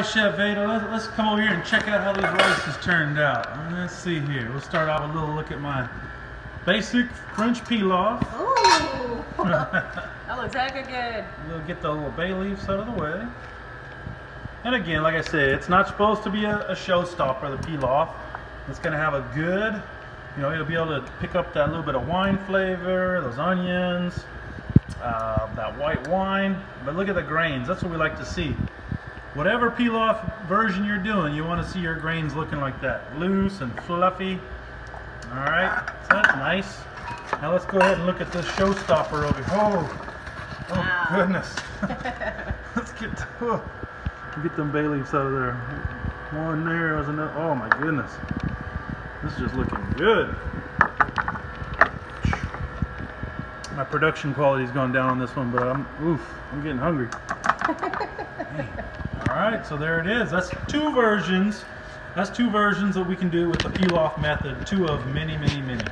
right, Chef Veda, let's, let's come over here and check out how these rices turned out. Let's see here. We'll start off with a little look at my basic French pilaf. Ooh. that looks hecka good. We'll get the little bay leaves out of the way. And again, like I said, it's not supposed to be a, a showstopper, the pilaf. It's going to have a good, you know, it'll be able to pick up that little bit of wine flavor, those onions, uh, that white wine. But look at the grains. That's what we like to see. Whatever pilaf version you're doing, you want to see your grains looking like that. Loose and fluffy. All right, so that's nice. Now let's go ahead and look at this showstopper over here. Oh, oh Wow. goodness. let's get, oh, get them bay leaves out of there. One there, was another. Oh my goodness. This is just looking good. My production quality's gone down on this one, but I'm, oof, I'm getting hungry. Right, so there it is. That's two versions. That's two versions that we can do with the pilaf method. Two of many, many, many.